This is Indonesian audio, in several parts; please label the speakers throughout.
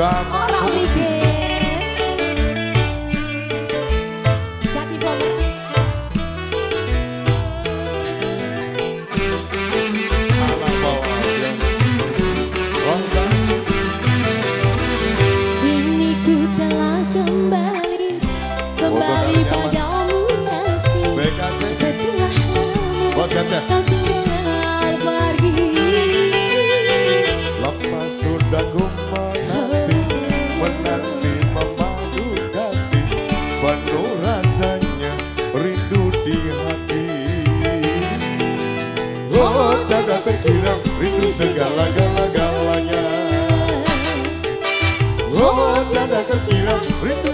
Speaker 1: brava. hidup rindu segala-gala-galanya Oh tak ada kekira rindu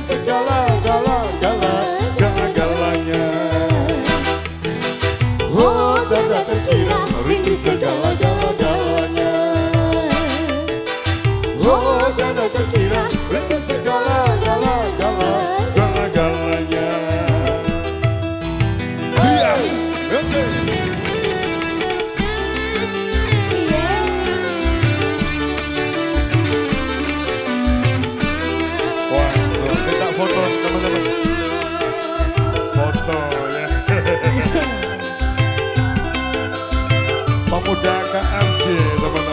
Speaker 1: muda KMJ
Speaker 2: teman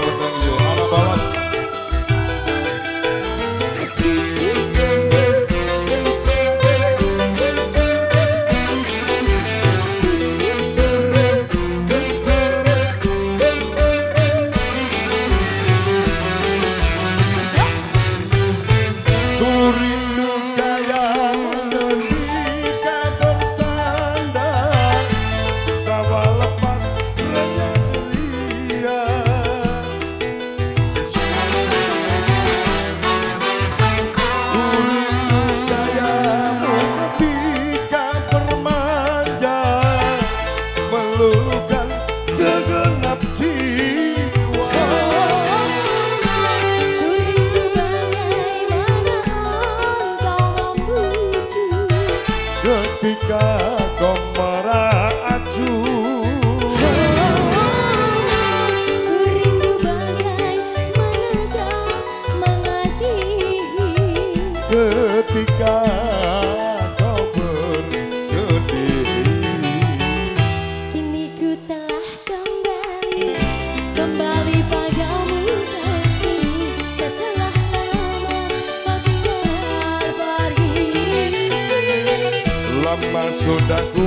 Speaker 2: lama
Speaker 1: sudah ku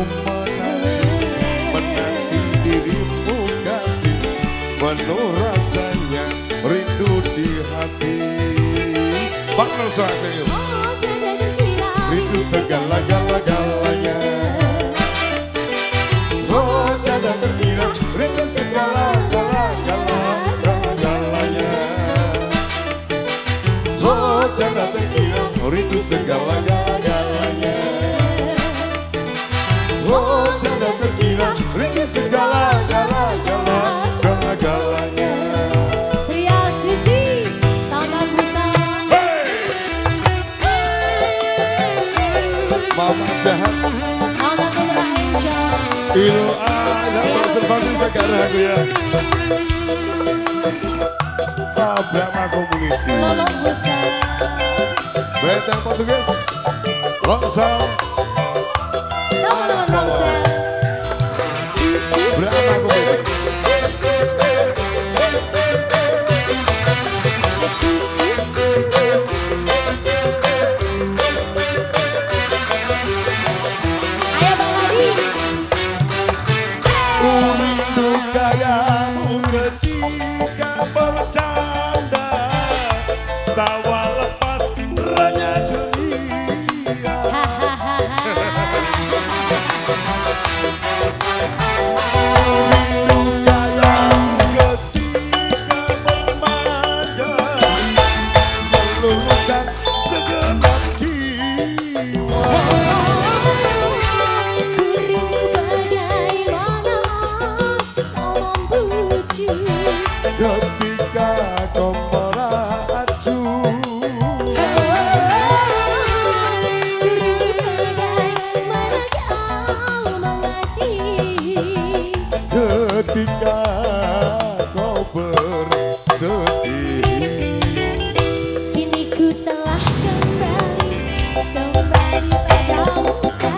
Speaker 1: menanti dirimu kasih. Penuh rasanya rindu di hati. Partner saya Rindu
Speaker 2: segala-galanya
Speaker 1: Sino ada pasir pasir sekarang aku ya.
Speaker 2: Tabrak
Speaker 1: mah community. Betang
Speaker 2: Portugis. Rongsal.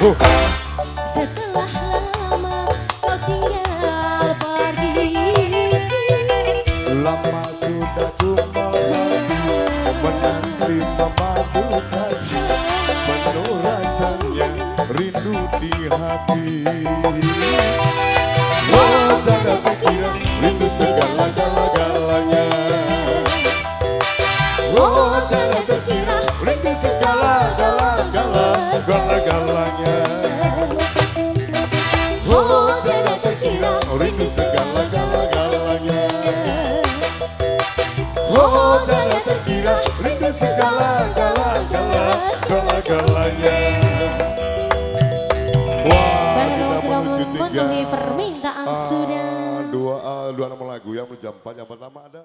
Speaker 1: Oh.
Speaker 2: Setelah lama kau tinggal pergi
Speaker 1: Lama sudah ku menanti memadu kasih Penuh rasanya rindu di hati. Oh jangan terkira rindu segala-gala-galanya Oh jangan terkira rindu segala-gala-gala-galanya Oh Oh jangan terkira rindu Wah kita
Speaker 2: sudah
Speaker 1: menuju tiga.
Speaker 2: memenuhi permintaan
Speaker 1: ah,
Speaker 2: sudah
Speaker 1: Dua, ah, dua nama lagu. Yang jam 4 Yang pertama ada